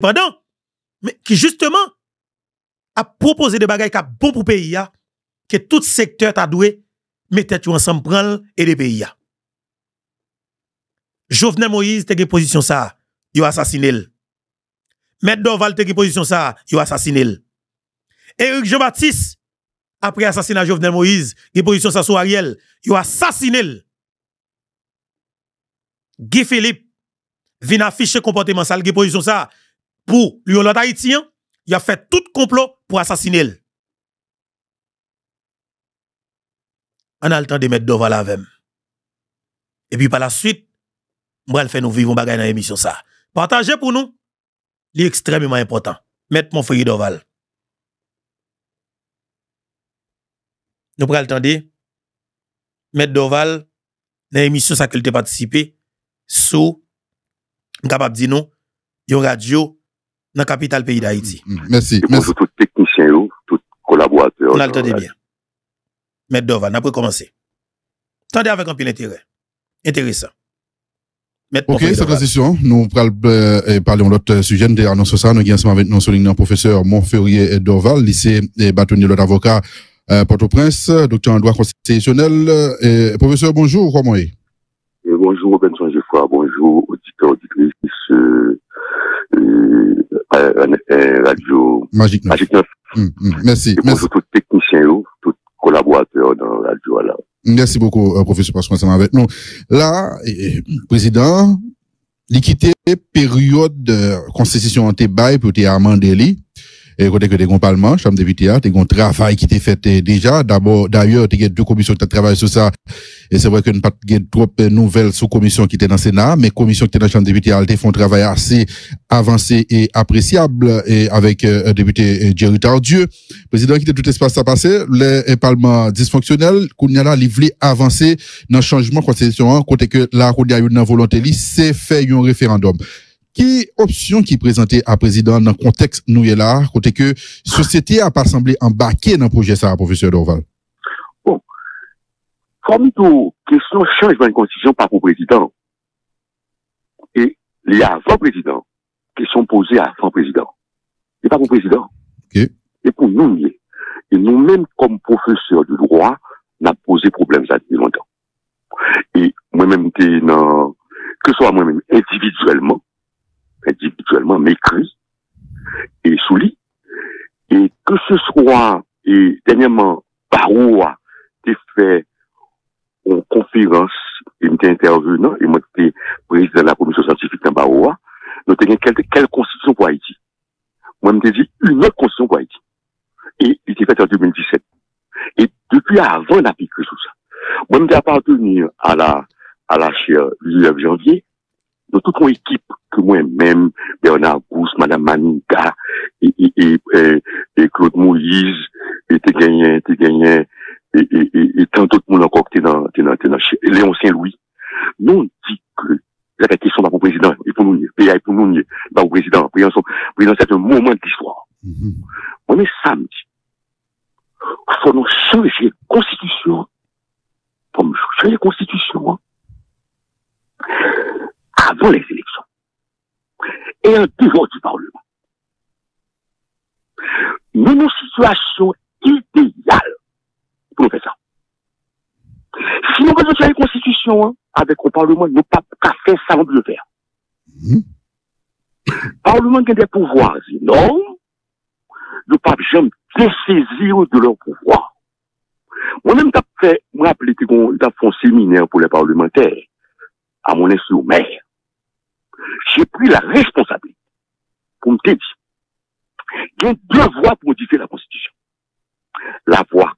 indépendant, mais qui justement a proposé des bagages qui bon pour le pays, que tout secteur t'a doué, mettez ensemble, prendre et des pays. Jovenel Moïse, t'es position ça, il a assassiné. Maître Doval, t'es position ça, il a assassiné. Éric Jean-Baptiste, après assassinat Jovenel Moïse, qui position ça sur Ariel, il a assassiné. Guy Philippe, vient afficher comportement sale, qui position ça, pour lui, l'autre haïtien, il a fait tout complot pour assassiner. On a le temps de mettre Doval avec. Et puis par la suite, moi, elle fait nous vivre bagay dans l'émission ça. Partagez pour nous, c'est extrêmement important. Mettre mon frère Doval. Nous prenons le temps de mettre Doval dans l'émission ça qu'il participé sous capable de dire nous, yon radio dans la capitale pays d'Haïti. Mm, Merci. Et Merci. bonjour tout technicien, tout collaborateur. On a le temps de bien. Mettre Doval, on a commencer. Tendez avec un peu d'intérêt. Intéressant. Ok, cette transition, nous parlons euh, parler de l'autre sujet. Nous annoncé ça, nous avons ensemble avec nous soulignant professeur Montferrier Dorval, lycée et bâtonnier l'autre avocat euh, Port-au-Prince, docteur en droit constitutionnel. Euh, professeur, bonjour, comment est? Bonjour Benson Geoffroy, bonjour auditeurs, auditrices, euh, euh, euh, euh, radio Magique neuf. Magique 9. Mm, mm. Merci, Et merci, bonjour tout technicien, tout collaborateur dans la radio là. merci beaucoup, euh, professeur, est avec nous. Là, eh, président, l'équité période de constitution en pour te amender li. Et côté que des grands parlements, chambre des députés, des grands travail qui était fait déjà. D'abord, d'ailleurs, il y a deux commissions qui travaillent sur ça. Et c'est vrai que nous pas de trop de nouvelles sous commission qui étaient dans le Sénat, mais commission qui étaient dans la chambre des députés, elles font un travail assez avancé et appréciable et avec euh, député euh, Jerry Tardieu. Président qui était tout espace à passer, le euh, parlement dysfonctionnel, qu'on y a là, livré avancé dans le changement de constitution, côté que là, qu'on y a une volonté, c'est fait un référendum. Qui option qui présentait à président dans le contexte nous est là, côté que société a pas semblé embarquer dans le projet ça, professeur Dorval? Comme tout, question changement de constitution par pour président. Et les avant président, question posée avant président. Et pas pour président. Et pour nous, et nous-mêmes, comme professeurs du droit, n'a posé problème ça depuis longtemps. Et moi-même, que ce soit moi-même individuellement, m'écrit, et soulis, et que et dernièrement, Baroua, t'es fait en conférence, et m'était intervenant, et moi, t'es président de la commission scientifique dans Baroua, nous t'es quelle, constitution pour Haïti? Moi, m'était dit une autre constitution pour Haïti. Et il était fait en 2017. Et depuis avant, on a tout ça. Moi, m'était appartenu à la, à la chaire du 19 janvier, de toute mon équipe, que moi-même, Bernard Gousse, Madame Maninga, et, et, et, et, et Claude Moïse, et t'es gagné, t'es gagné, et, et, et, et tant d'autres monde encore qui étaient dans, t'es dans, t'es dans, chez- Léon Saint-Louis. Nous, on dit que la question pas pour le président, il faut nous nier, pays pour nous nier, pas au président, le président, le président, c'est un moment de l'histoire. Mhm. On est samedi. Faut nous changer la constitution. Faut nous changer constitution. hein. Avant les élections. Et en dehors du Parlement. Nous nous situation idéale pour nous faire ça. Si nous changer la constitution, hein, avec le Parlement, nous pas qu'à faire ça, on peut le faire. Mhm. Parlement a des pouvoirs énormes ne pas jamais dessaisir de leur pouvoir. Moi-même, t'as fait, me rappeler qu'on t'as fait un séminaire pour les parlementaires, à mon insu maire. J'ai pris la responsabilité pour me dire, il y a deux voies pour modifier la Constitution. La voie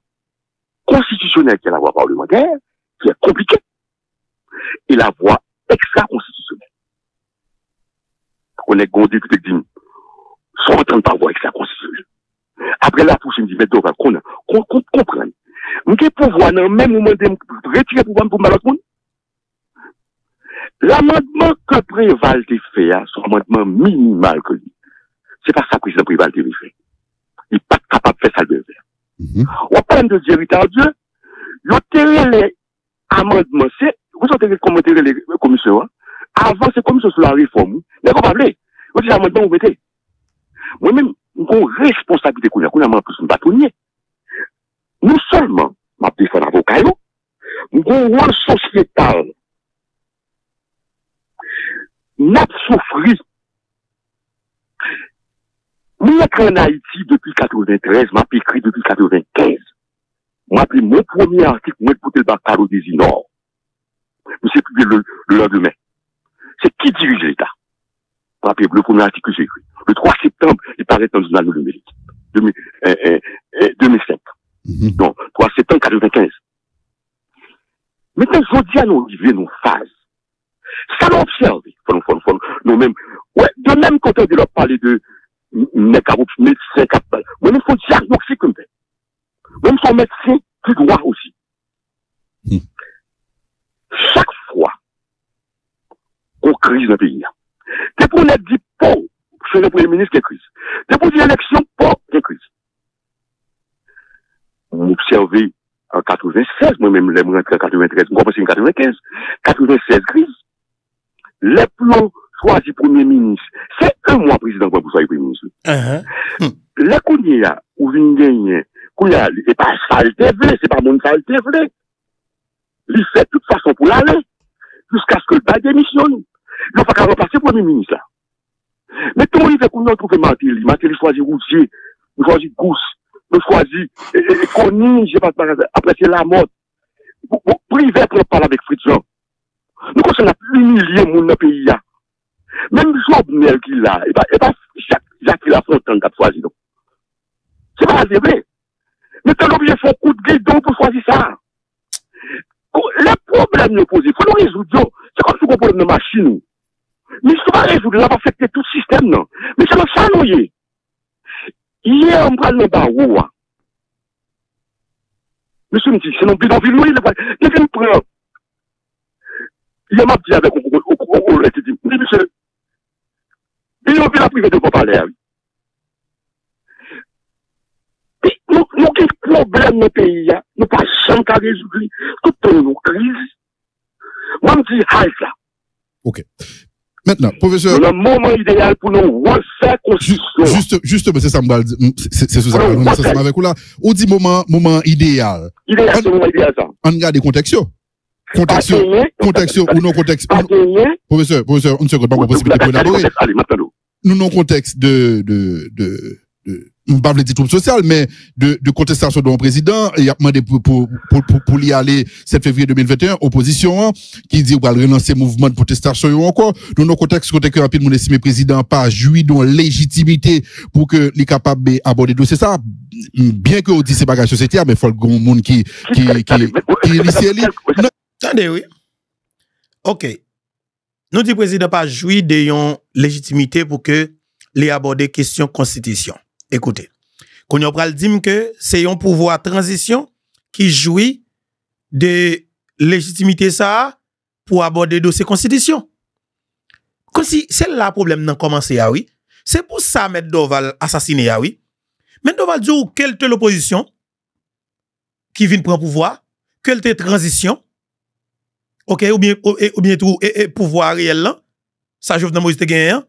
constitutionnelle, qui est la voie parlementaire, qui est compliquée, et la voie extra-constitutionnelle. On est gon député qui dit, en train de pas voir extra-constitutionnelle. ki mdi met do va konan. Kon, kon, kompren. Mwen gen pouvwa nan men mhm. mwen de retire pouvwa mwen pou mbalot moun. L'amendement que Préval te fait, son amendement minimal que lui, c'est pas ça que président Préval te fait. Il n'est pas capable de faire ça de verre. Mm -hmm. On parle de Dieu, Dieu, l'auteur les amendements, c'est, vous entendez comment les commissions, avant c'est commission sur la réforme, n'est pas parlé. Vous dites amendement, vous mettez. Moi-même, une responsabilité qu'on a, qu'on a en plus bâtonnier. Non seulement, ma défense avocat, nous avons un rôle sociétal. N'a souffri. Nous sommes en Haïti depuis 93, m'a écrit depuis 95. M'a pris mon premier article, moi, pour le Bacaro des. Je sais plus le, le lendemain. C'est qui dirige l'État? Rappelez, le premier article que j'ai écrit. Le 3 septembre, il paraît dans le journal numérique. 2005. Mhm. Donc, 3 septembre 95. Maintenant, je dis à nous arriver nos phases. Ça nous, nous-mêmes. Ouais, de même quand on dit leur parler de médecin, médecin, capable. Mais il faut diagnostiquer comme ça. Même son médecin, plus droit aussi. Hmm. Chaque fois qu'on crise dans le pays, c'est pour nous dire, pour, chez le premier ministre, qu'il y a crise. C'est pour dire élection, pour, qu'il y a crise. On observait en 96, moi-même, les rentré en 93, moi, parce en 95, 96 crise. Les plans choisis premier ministre, c'est un mois président pour choisir premier ministre. Le kounye ya, ou vin genyen, kounye ya, e pa salte vle, se pa moun salte vle. Li fè tout fason pou l'ale, jusqu'à ce que le bail démissionne. Il faut qu'à repasser premier ministre là. Mais tout ton livre, qu'on a trouvé Matéli, Matéli choisit Rougier, nous choisit Gousse, nous choisit Conny, je pas après c'est la mode. Bon, bon, Privé pour parler avec Fritz Jean. Nous quand commençons à humilier mon pays. là. Même Jobnel qui l'a, et pas et pas Jacques Jacques Lafontaine qui a choisi. Donc. C'est pas vrai. Mais t'as l'objet de faire coup de guidon pour choisir ça. Les problèmes nous posés, il faut nous résoudre. C'est comme si on problème de machine. Men se pa rejoud, la pa fèkte tout sistem nan. Men se pa sa nou ye. Ye an pral nan ba ou an. Men se mdi, se nan bidonvil nou ye, le pral. Ne ven pran. Ye map di avek ou le te di. Ne mse, de yon vila prive de pop ale avi. Pi nou ki problem nou peyi ya, nou pa chan ka rejoud li. Tout ton nou kriz. Mwen mdi, haj la. Ok. Maintenant, professeur, le moment idéal pour nous refaire constitution. juste, juste, c'est ça, c'est c'est sous ça, avec vous là. On dit moment, moment idéal. Idéal, c'est moment idéal, ça. On regarde les contextes. Contexte, contexte ou non contexte. Professeur, professeur, une seconde, pas de possibilité pour élaborer. Nous non contexte de de de de pas dire trouble social mais de contestation de mon président il a demandé pour pour pour pour, pour y aller 7 février 2021 opposition hein, qui dit va relancer mouvement de protestation yo encore nous non contexte côté que rapide mon estimé président pas joui de légitimité pour que les capable d'aborder dossier ça bien que on dit c'est bagage société mais faut le grand monde qui qui qui Attendez, oui. OK. Nous dit président pas jouir de yon légitimité pour que les aborder question constitution. Écoutez. Qu'on pral dit que c'est un pouvoir transition qui jouit de légitimité ça pour aborder dossier constitution. Comme si c'est là le problème nan commencé ah oui. C'est pour ça mettre Doval assassiné ah oui. Mais Doval dit ou quelle te l'opposition qui vient prendre pouvoir, quelle te transition? OK, ou bien, ou, bien tout, et, et pouvoir réel là, ça Jovenel Moïse te hein,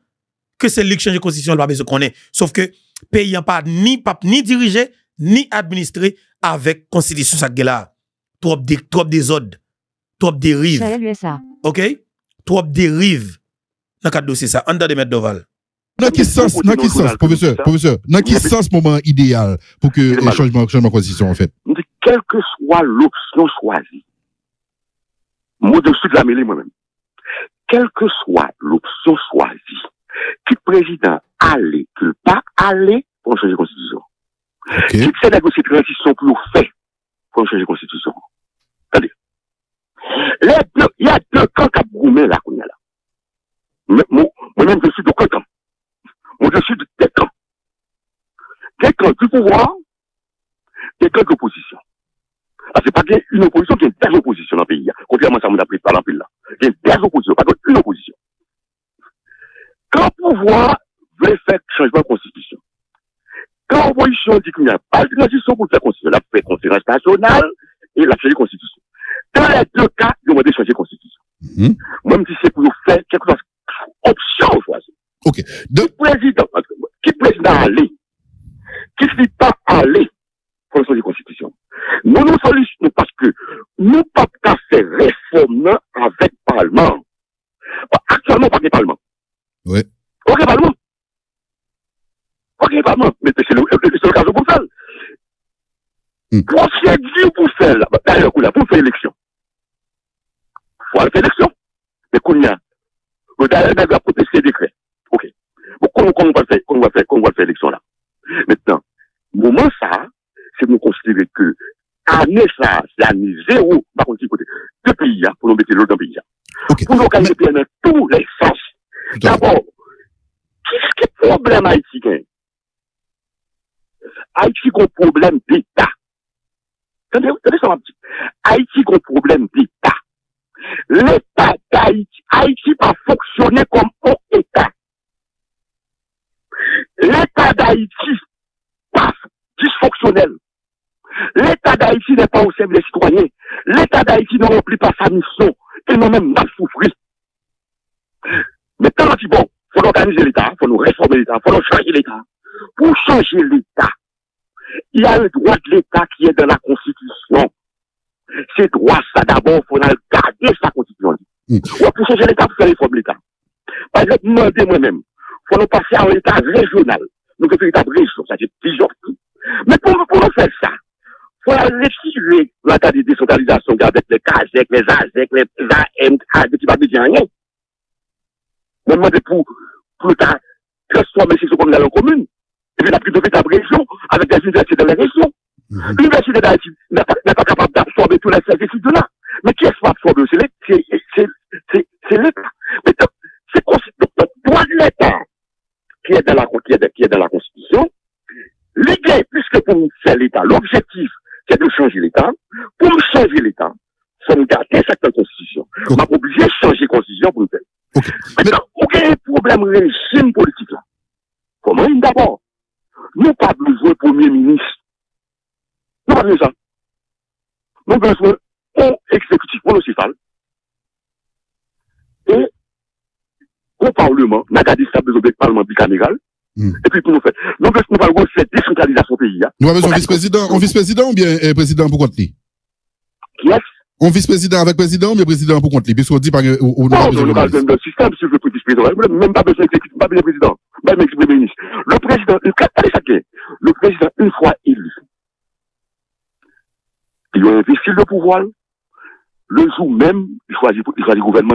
que c'est lui qui change la constitution, le pas besoin qu'on. Sauf que, pays n'a pas ni, pas, ni dirigé, ni administré avec constitution ça là. Trop de, trop désordre, trop dérive. OK? Trop dérive dans le cadre dossier ça, en dedans de mettre Doval. dans quel sens dans quel sens professeur professeur dans quel sens moment idéal pour que le changement changement de constitution en fait? Quelle que soit l'option choisie, moi dessus de la mêlée moi-même, quelle que soit l'option choisie, qui président aller, que pas aller pour changer la constitution. OK Qui fait négocier transition pour nous faire pour changer la constitution. Attendez. Il y a deux camps qui ont là, qu'on y a là. Moi-même, je suis de quel camp? Moi, je suis de des camps. Des camps du pouvoir, des camps d'opposition. Parce que pas qu'il y ait une opposition, il y a des oppositions dans le pays. Contrairement à ça, on a pris par la pile là. Il y a des oppositions, pas une opposition. Quand le pouvoir veut faire changement de constitution, quand l'opposition dit qu'il n'y a pas de transition pour faire constitution, la fait conférence nationale et la changer constitution. Dans les deux cas, ils ont de changer constitution. Mhm. Même si c'est pour faire quelque chose, option choisie. OK. De- président vraiment, mais c'est le, c'est le cas pour faire. Hmm. Procédure pour faire, là. d'ailleurs, pour faire élection. Faut aller faire élection. Mais qu'on y a, d'ailleurs, d'ailleurs, protester le décret. Ok. Bon, comment, comment on va faire, comment on va faire, comment on va faire l'élection là? Maintenant, moment ça, c'est nous considérer que, année ça, c'est année zéro, par contre, côté, deux pays, hein, pour nous mettre l'autre dans le pays, hein. Ok. Nous dans tous les sens. D'abord, qu'est-ce qui est le problème haïtien? Haïti a un problème d'État. Haïti a un problème d'État. L'État d'Haïti, Haïti pas fonctionné comme un État. L'État d'Haïti pas dysfonctionnel. L'État d'Haïti n'est pas au service des citoyens. L'État d'Haïti ne remplit pas sa mission. Et nous même mal souffrir. Maintenant, on dit, bon, faut organiser l'État, faut nous réformer l'État, faut nous changer l'État. Pour changer l'État, il y a le droit de l'État qui est dans la Constitution. Ces droits, ça d'abord, faut nous garder sa Constitution. Mm. Ouais, pour changer l'État, pour faire réformer l'État. Par exemple, demander moi-même, faut nous passer à un État régional. Nous faisons un État région, ça c'est plusieurs. Mais pour, pour nous faire ça, faut retirer la carte de décentralisation avec les CASEC, les ASEC, les AM, qui va dire rien. On demande pour, pour l'État transformer ces communes en commune. Et puis, la plus de l'État région avec des universités dans les régions. Mhm. L'université d'Haïti n'est pas, n'est pas capable d'absorber tous les services de là. Mais qui est-ce qui va absorber? C'est l'État. Mais c'est donc, le droit de l'État qui est dans la, qui est dans la Constitution, l'idée, puisque pour nous, c'est l'État, l'objectif, c'est de changer l'État. Pour nous changer l'État, faut nous garder cette Constitution. Ok. On est obligé de changer la Constitution pour nous faire. Ok. Maintenant, aucun problème régime politique là. Comment d'abord? Nous pas besoin de premier ministre. Nous pas besoin de ça. Nous avons besoin d'un exécutif municipal et Parlement, nous avons ça besoin d'un Parlement bicaméral. Mm. Et puis pour nous faire. Nous avons nous avons cette décentralisation pays. hein. Nous avons besoin d'un vice-président, un vice-président ou bien euh, président pour compte? Qui est Un vice-président avec président ou bien président pour compte? Puisqu'on dit nous Non, non, besoin d'un avons ministre. le système, si je veux président, même pas besoin d'exécutif, pas besoin de président, pas besoin de premier ministre. Le président, le président, une fois élu, il a investi le pouvoir, le jour même, il choisit, il choisit le gouvernement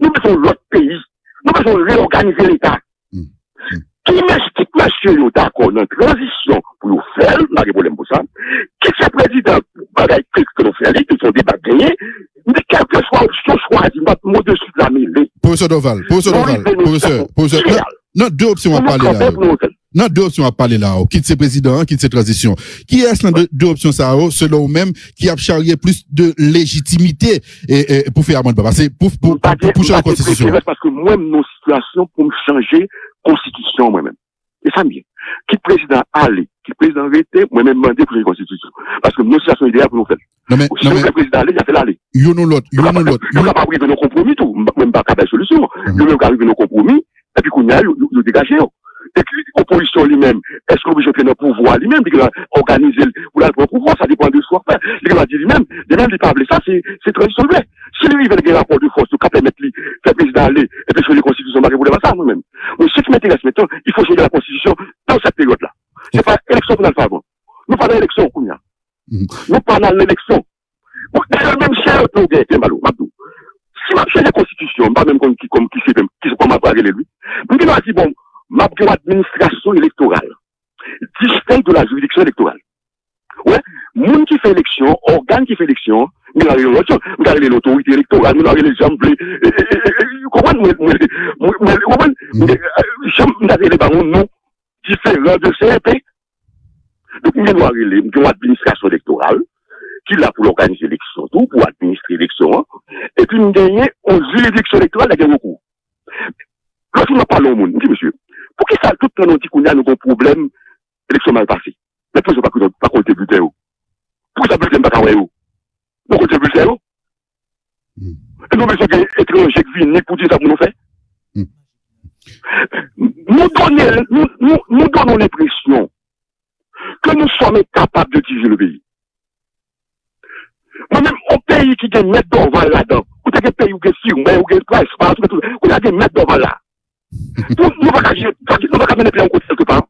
Nous faisons l'autre pays. Nous faisons réorganiser l'État. Mm. Mm. Qui m'explique, monsieur, d'accord, dans la transition pour nous faire, n'a pas de problème pour ça. Qui c'est président, bagaille, que nous faisons, qui sont des bagailles, mais quel que soit option choisie, notre mot de la mêlée. Professeur Doval, professeur Doval, professeur, professeur. Non, deux options à Pour parler là. Non, deux options à parler là. oh. Quitte ces présidents, quitte ces transitions. Qui est-ce dans deux, deux options ça, oh, selon vous-même, qui a charrié plus de légitimité et, et, pour faire? Parce que pour, pour, pas pour, pour changer la constitution. Parce que moi-même, nos situations pour me changer constitution moi-même. Et ça me vient. Qui président aller, qui président arrêter, moi-même demander pour changer constitution. Parce que nos situations idéales pour nous faire. Non, mais, Si non, le mais, président aller, il a fait l'aller. you know l'autre, you Nous know l'autre. pas arriver nos compromis tout. Même pas capable de solution. Mhm. Nous même arriver nos compromis. Et puis qu'on y a, nous dégager. Lui-même, est-ce qu'on veut prendre le pouvoir lui-même, il va organiser, ou là, le pouvoir, ça dépend de ce qu'on fait. Il va dire lui-même, lui-même, il parle ça, c'est, c'est transition vrai. Si lui, il veut un rapport de force, tout capable de mettre lui, faire président aller, et puis changer la constitution, bah, vous pas ça, nous-mêmes. Mais ce qui m'intéresse maintenant, il faut changer la constitution dans cette période-là. C'est pas élection qu'on a le faire avant. Nous pas dans l'élection, qu'on y a. Mhm. Nous pas l'élection. Bon, d'ailleurs, même elle nous Malo, Mabdou. Si ma changer la constitution, pas même comme qui, comme qui même, qui sait comment parler lui. Nous, il a dit, bon, ma administration électorale, distincte de la juridiction électorale. Ouais, moun qui fait élection, organe qui fait élection, nous avons nous l'autorité électorale, nous avons les jambes, vous comprenez, vous comprenez, nous avons les barons, non, différents de CRP. Donc, nous avons une administration électorale, qui là pour organiser l'élection, tout, pour administrer l'élection, et puis nous avons une juridiction électorale, la gagne beaucoup. Lorsque nous parlons au monde, nous dit, monsieur, pour qui ça, tout le temps, nous dit qu'on a un problème l'élection mal passée. Mais pourquoi pas pas compter bulletin Pourquoi ça bulletin pas travailler Pourquoi compter bulletin Et nous besoin étranger qui viennent pour dire ça pour nous faire. Nous donnons, nous, nous, nous donnons l'impression que nous sommes capables de diriger le pays. Moi-même, un pays qui gagne mettre devant là-dedans, ou t'as un pays où il y a mais où il y a price, où il y a des mettre devant là. Nous ne pouvons pas mener un côté quelque part.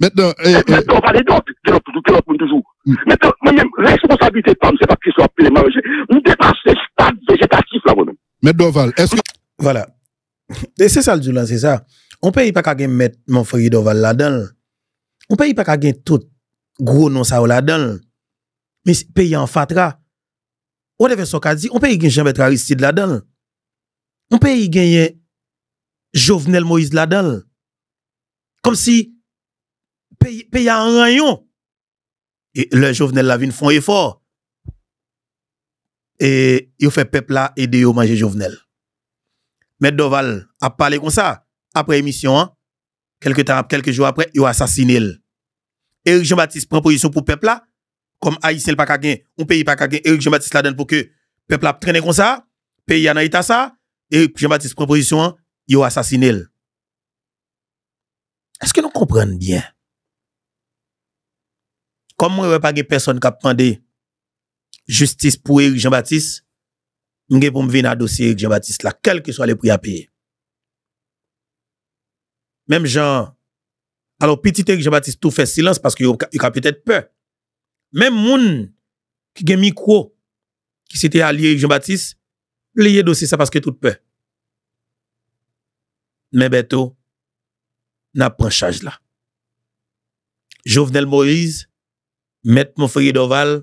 Maintenant, eh, eh, Maintenant, on va aller d'autres, que l'on toujours, toujours. Maintenant, moi-même, responsabilité femme, c'est pas qu'il soit appelé manger. Nous dépassons ce stade végétatif là, moi-même. Maître Voilà. Et c'est ça le jour c'est ça. On paye pas qu'à mettre mon frère Doval là-dedans. On paye pas qu'à tout gros non ça là-dedans. Mais paye en fatra. On devait qu'a dit, on paye gagner Jean-Bertrand Aristide là-dedans. On paye gagner Jovenel Moïse là-dedans. Comme si pays en rayon. Et le Jovenel la vin font effort. Et il fait peuple là aider yo manger Jovenel. Doval a parlé comme ça après émission quelques temps quelques jours après il a assassiné. Éric Jean-Baptiste prend position pour peuple là comme haïtien pas gain, on pays pas gain Éric Jean-Baptiste la donne pour que peuple a traîné comme ça, pays en état ça Éric Jean-Baptiste prend position, il a assassiné. Est-ce que nous comprenons bien? Comme moi, pas de personne qui a demandé justice pour Éric Jean-Baptiste, je pour me venir à dossier Éric Jean-Baptiste là, quel que soit les prix à payer. Même Jean, alors petit Éric Jean-Baptiste tout fait silence parce qu'il a peut-être peur. Même moun qui a micro, qui s'était allié avec Jean-Baptiste, lié dossier ça parce que tout peur. Mais bientôt, n'a pris charge là. Jovenel Moïse, Maître Monfrère Doval,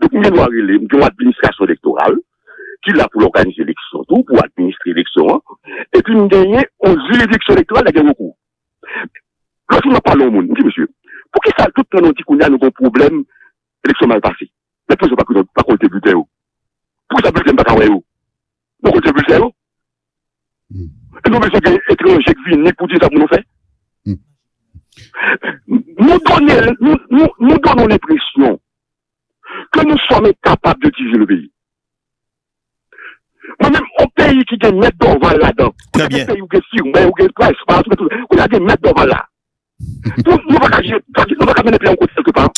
différent de CRP. Donc, nous avons une administration électorale qui l'a pour organiser l'élection, tout, pour administrer l'élection, et puis nous avons une juridiction électorale qui a beaucoup. Quand nous parlons au monde, dit monsieur, pour qui ça, tout le monde dit qu'on a un problème, l'élection mal passée. Mais pourquoi pas pas compter bulletin Pourquoi ça bulletin pas travailler Pourquoi compter bulletin Et nous besoin étrangers qui viennent pour dire ça pour nous faire nous donnons, nous, nous, nous donnons l'impression que nous sommes capables de diriger le pays. Moi-même, un pays qui gagne mettre devant là-dedans. Très bien. Un pays où il y a mais où il y a tout, où il y a des mettre devant là. Nous ne pouvons pas mener un côté quelque part.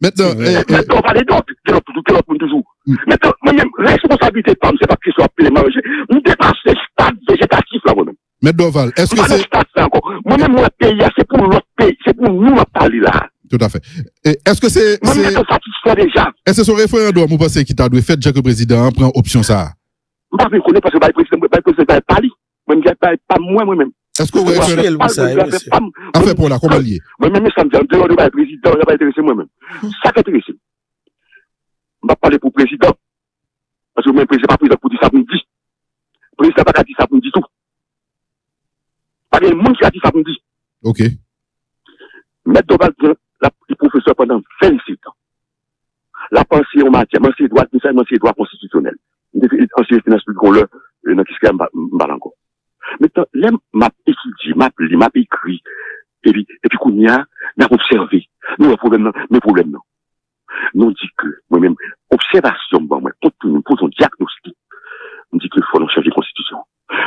Maintenant, eh, eh, Mettre devant les d'autres, que l'autre, toujours. Maintenant, moi-même, responsabilité femme, c'est pas qu'il soit appelé manger. Nous dépassons ce stade végétatif là, moi-même. Maître Doval, est-ce que c'est. Moi-même, mon pays, c'est pour l'autre pays, c'est pour nous à parler là. Tout à fait. Est-ce que c'est je suis satisfait déjà. est-ce que ce référendum vous pensez qui t'a dû faire déjà que le président prend option ça je connais parce que le président, le président n'est pas lui. Moi, je ne pas pas moi, moi-même. Est-ce que vous référendum elle, vous savez, monsieur. en fait pour la comment lié Moi-même, ça me dit, en dehors de le président, je ne pas intéressé moi-même. Ça qui intéressé. Je ne vais pas parler pour le président. Parce que moi, le président pas président pour dire ça pour me dire. Le président n'a pas dit ça pour me dire tout. Pas de monde qui a dit ça pour me dire. OK. Maître Doval, la, le professeur pendant 27 ans. La pensée en matière, ancien droit, non ancien droit constitutionnel. Ancien finance publique, on le, dans ce qu'il y a, m'en encore. Maintenant, là, m'a étudié, m'a lu, m'a écrit, et puis, et puis, qu'on y a, n'a observé. Nous, problème, non, mes problèmes, non. Nous, dit que, moi-même, observation, bon, moi, compte nous posons diagnostic. On dit qu'il faut nous changer de constitution.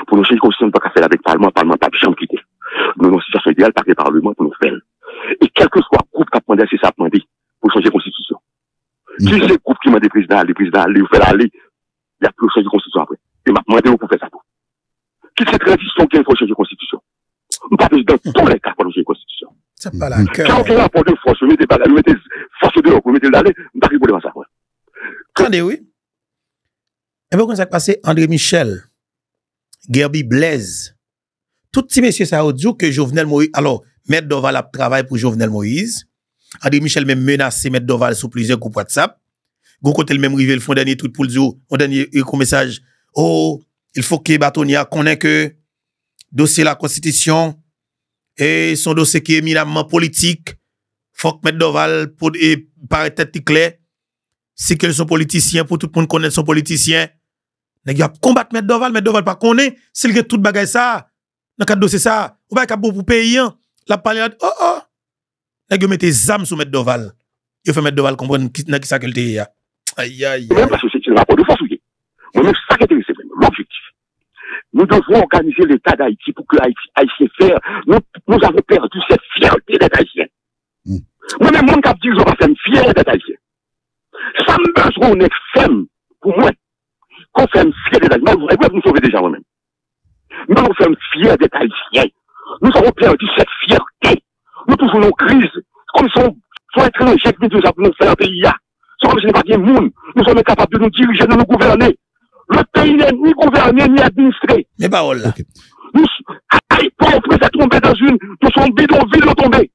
Pour nous changer de constitution, on ne peut pas faire avec le Parlement, le Parlement, pas jamais quitter. Nous, dans une situation idéale, par le Parlement, pour nous faire. Et quel que soit le groupe qui a demandé, c'est ça a demandé, pour changer de constitution. Si c'est le qui président, les présidents, aller, vous faites aller, il y a plus changer de constitution après. Et m'a demandé pour faire ça tout. Qui c'est transition qu'il faut changer de constitution? On pas dans tous les cas pour changer de constitution. C'est pas la Quand on fait un rapport de force, vous mettez pas, vous mettez force vous mettez l'aller, on pas rigoler dans ça, ouais. Attendez, oui. Et bien, quand ça passé, André Michel, Gerby Blaise, tout petit messieurs ça a dit que Jovenel Moïse, alors, Maître Doval a travaillé pour Jovenel Moïse. André Michel même menacé Maître Doval sur plusieurs groupes WhatsApp. Gon côté le même rivé le fond dernier tout pour le dire, un dernier message. Oh, il faut que Batonia connaisse que dossier la constitution et son dossier qui est éminemment politique. Faut que Doval pour et paraît tête clair. Si que sont politiciens pour tout le monde connaît son politicien. Nèg y a combattre Maître Doval, Doval pas connaît, s'il a tout bagay ça. Dans cadre dossier ça, ou pas capable pour payer la parler oh oh. Nèg mette zam sur Maître Doval. Fait Maître Doval comprendre qui ça qu'elle ya. Aïe aïe. Même parce que c'est un rapport de force. Moi-même, ça qui est l'objectif. Nous devons organiser l'État d'Haïti pour que Haïti faire. Nous, nous avons perdu cette fierté d'être Haïtien. Mm. Moi-même, mon cap dit, je vais faire fierté d'être Haïtien. Ça me besoin d'être femme, pour moi, qu'on fait fierté d'être Haïtien. Moi, vous sauvez déjà moi-même. Nous avons fait une fierté d'être Haïtien. Nous avons perdu cette fierté. Nous toujours nos crises. Comme sont, sont étrangers qui nous nous faire un pays. N'est pas bien monde. Nous sommes capables de nous diriger, de nous gouverner. Le pays n'est ni gouverné, ni administré. Mais pas là. Okay. Nous, aïe, pauvres, est tombé dans une, nous sommes bidonville de tomber.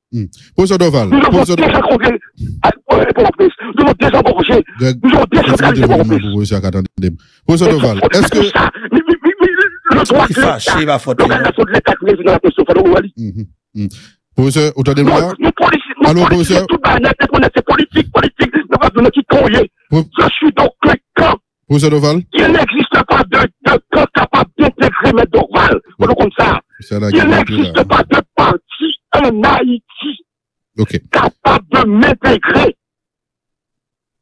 Professeur Doval. Nous avons déjà congrès, nous avons désengorgé, nous avons décentralisé pauvres. Professeur Doval, est-ce que... Le droit de l'État, l'organisation de l'État qui est dans la question, Professeur, autant de moi. Nous, policiers, nous, policiers, tout c'est politique, politique, nous avons. Je suis donc le camp Professeur Doval Il n'existe pas de, de camp capable d'intégrer M. Doval. Vous comme ça. Il n'existe pas de parti en Haïti okay. capable de m'intégrer.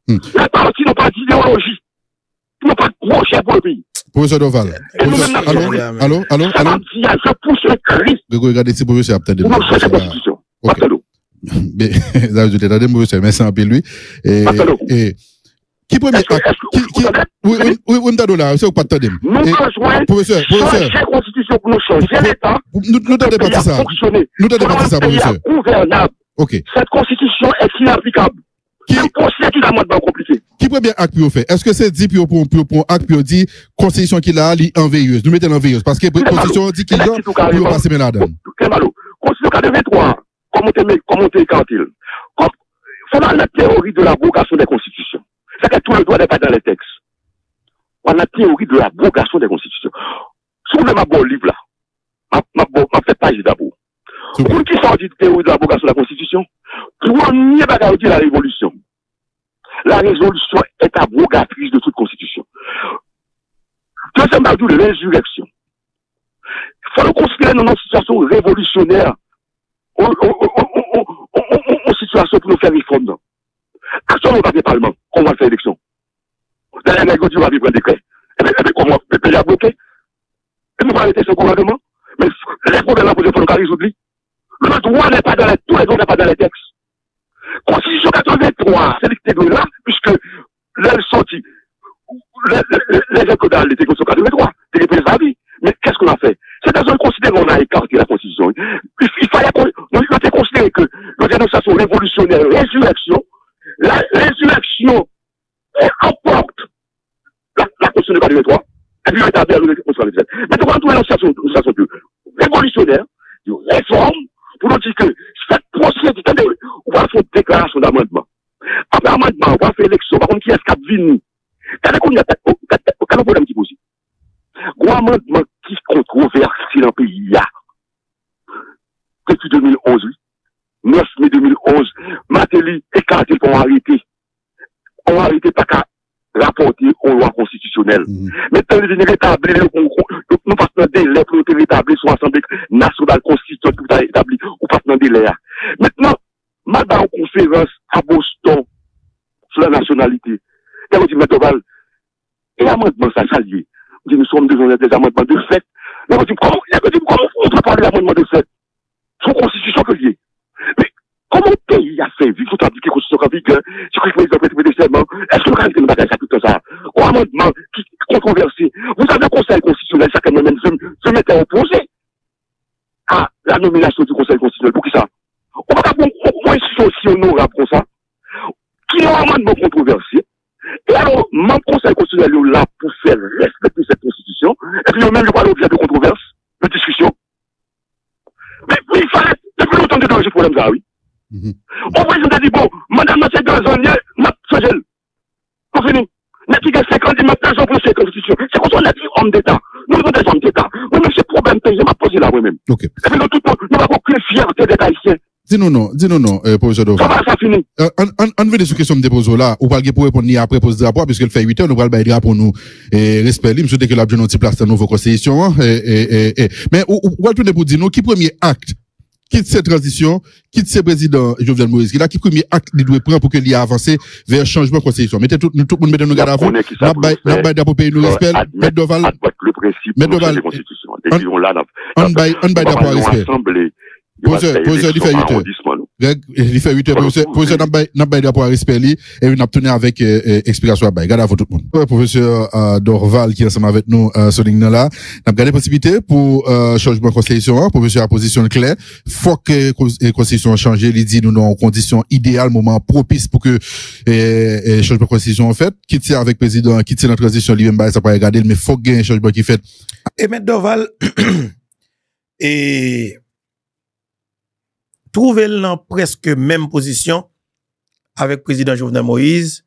Hmm. Les partis n'ont pas d'idéologie. Ils n'ont pas de projet pour le pays. Professeur Doval. Allô, allô, allô, allô. Je pousse le Christ. Regardez si professeur a peut-être Pour nous changer la constitution. Mais, ça veut dire, attendez, professeur, merci un peu lui. Et, et, qui premier qui, qui, oui, oui, oui, là, c'est pas professeur, professeur. la constitution pour nous changer l'État. Nous, nous t'avons pas ça. Nous t'avons pas ça, professeur. gouvernable. Ok. Cette constitution est inapplicable. Qui compliqué. Qui premier acte pour faire? Est-ce que c'est dit pour pour pour acte pour dire constitution qu'il a li en veilleuse. Nous mettons en veilleuse parce que constitution dit qu'il a pour passer là-dedans. Très malo. Constitution 83. Comment t'es comment t'es quand il. Selon la théorie de l'abrogation des constitutions c'est que tout le droit n'est pas dans les textes. On a la théorie de l'abrogation des constitutions. Sur le ma bon livre là, ma, ma, ma fait page d'abord. Pour qui sortit de théorie de l'abrogation de la constitution, premier bagage la révolution. La résolution est abrogatrice de toute constitution. Deuxième bagage de l'insurrection. Il faut le considérer dans une situation révolutionnaire, se di, tande, wafon deklarasyon d'amandman. Apre amandman, wafon eleksyon, wakon ki eskap vini. Tande kon yon kanon pou dam ki bozi. Gwa amandman ki kontroversi nan peyi ya. Ketu 2011, 9 me 2011, Mateli ekate pou harite. On harite pa ka rapote ou lwa konstitusyonel. Men tan li di ne retabli, nou pas mm-hmm. nan de le pou nou te retabli sou asambik nasyonal konstitusyonel pou ta retabli ou pas nan de le ya. Maintenant, madame en conférence à Boston sur la nationalité, et on dit, M. Doval, et amendement, ça, ça lié. Nous sommes devant des amendements de fait. Et on dit, comment, on peut parler d'amendement de fait? Son constitution que lié. Mais comment le pays a fait vivre tout appliqué constitution en vigueur, je que le président des serments, est-ce que vous avez une bataille à tout ça? Au amendement qui controversé, vous avez un conseil constitutionnel, chacun même se mettait opposé à la nomination du conseil Dis-nous non, dis-nous non, euh, professeur Doval. Comment ça finit? Euh, on, veut des questions de là, ou pas pour répondre ni après pose drapeau, le fait 8 heures, nous allons le drapeau nous, et respect, que anti place dans nos constitution, hein, mais, ou, ou, ou, ou, pour dire nous, qui premier acte, quitte cette transition, quitte ce président Jovenel Moïse, qui là, qui premier acte, il doit prendre pour qu'il y avancé vers changement de constitution? Mettez tout, tout le monde nous garde à vous. N'a pas, pays nous respect, Maître Doval, on l'a, on bail, on bail d'apport respect. Professeur, professeur, il fait huit heures. Greg, 8 heures, professeur, professeur, n'a pas, n'a pas d'apport respect, lui, et il n'a tourné avec, euh, euh, explication à bail. Garde à vous tout le monde. Ouais, professeur, euh, Dorval, qui est ensemble avec nous, euh, sur ligne là, n'a gardé possibilité pour, euh, changement de constitution, hein, professeur a position claire. Faut que, la constitution change, il dit, nous, nous, en condition idéale, moment propice pour que, euh, euh, changement de constitution, en fait, quitte avec président, quitte notre transition, lui-même, ça pas regarder, mais faut qu'il y ait un trouve lan preske menm posisyon avèk prezident Jovenel Moïse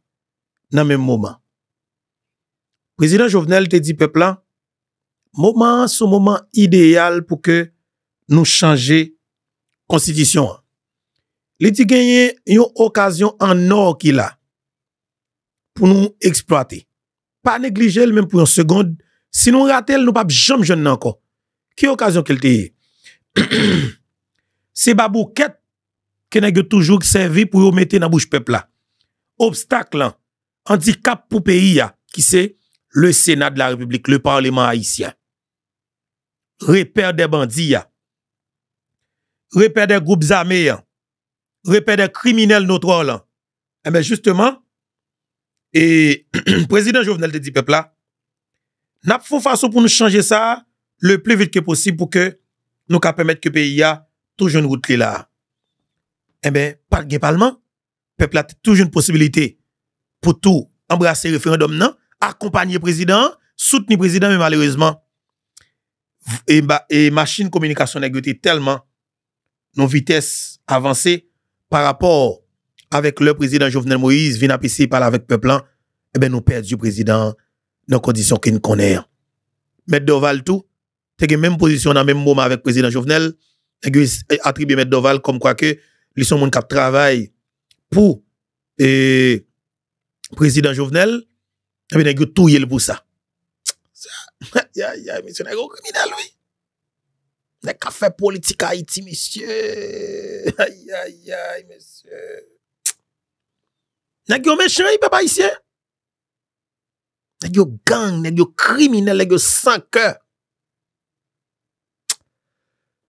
nan menm mouman. Prezident Jovenel te di pepla, mouman sou mouman ideal pou ke nou chanje konstitisyon an. Li ti genye yon okasyon an or ki la pou nou eksploate. Pa neglije l menm pou yon segonde, si nou rate l nou pap jom jen nan kon. Ki okasyon ke l te ye? Se babou ket, ke nè gyo toujou ki servi pou yo mette nan bouche pepla. Obstak lan, handicap pou peyi ya, ki se le Senat de la Republik, le Parlement Haitien. Repèr de bandi ya. Repèr de group zame ya. Repèr de kriminel notro lan. E eh men justement, e prezident Jovenel te di pepla, nap foun fason pou nou chanje sa, le ple vit ke posib pou ke nou ka pemet ke peyi ya toujours une route là. Eh ben, pas de parlement, peuple a toujours une possibilité pour tout embrasser le référendum accompagner président, soutenir président mais malheureusement et, et machine communication n'a tellement nos vitesses avancées par rapport avec le président Jovenel Moïse vient à parler avec peuple eh ben nous perdons du président dans conditions qu'il connaît. Mais Doval tout t'es même position dans même moment avec président Jovenel nèg eh, attribué Maître Doval comme quoi que ils sont monde qui travaille pour et eh, président Jovenel et bien nèg tout yel pour ça ya ya monsieur nèg criminel oui. Nèg qui fait politique à Haïti monsieur. Aïe aïe aïe monsieur. Nèg yo méchant papa ici nèg yo gang nèg yo criminel nèg yo sans cœur.